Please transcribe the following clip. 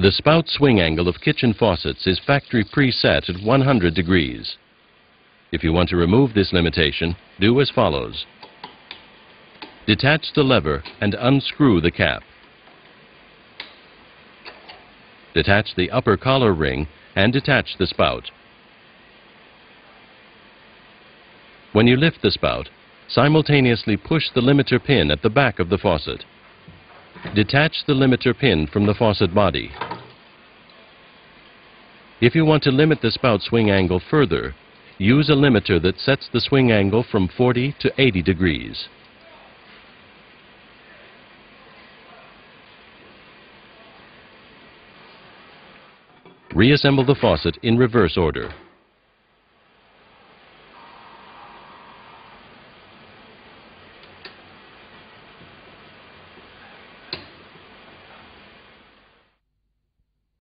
The spout swing angle of kitchen faucets is factory preset at 100 degrees. If you want to remove this limitation, do as follows. Detach the lever and unscrew the cap. Detach the upper collar ring and detach the spout. When you lift the spout, simultaneously push the limiter pin at the back of the faucet. Detach the limiter pin from the faucet body. If you want to limit the spout swing angle further, use a limiter that sets the swing angle from 40 to 80 degrees. Reassemble the faucet in reverse order.